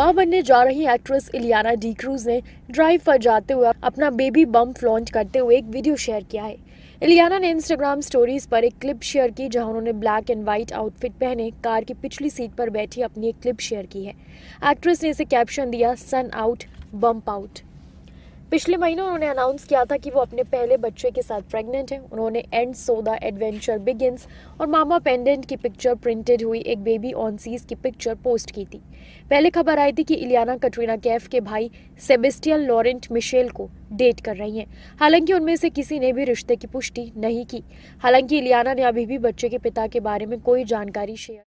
बनने जा रही एक्ट्रेस इलियाना डी क्रूज ने ड्राइव पर जाते हुए अपना बेबी बम लॉन्च करते हुए एक वीडियो शेयर किया है। इलियाना ने इंस्टाग्राम स्टोरीज पर एक क्लिप शेयर की जहाँ उन्होंने ब्लैक एंड व्हाइट आउटफिट पहने, कार की पिछली सीट पर बैठी अपनी एक क्लिप शेयर की है। एक्ट्रेस ने इसे कैप्शन दिया सन आउट बम्प आउट पिछले महीने उन्होंने अनाउंस किया था कि वो अपने पहले बच्चे के साथ प्रेग्नेंट हैं। उन्होंने एंड सोदा एडवेंचर बिगिंस और मामा पेंडेंट की पिक्चर प्रिंटेड हुई, एक बेबी ऑन सीज की पिक्चर पोस्ट की थी। पहले खबर आई थी कि इलियाना कटरीना कैफ के भाई सेबेस्टियन लॉरेंट मिशेल को डेट कर रही हैं। हालाँकि उनमें से किसी ने भी रिश्ते की पुष्टि नहीं की। हालाँकि इलियाना ने अभी भी बच्चे के पिता के बारे में कोई जानकारी शेयर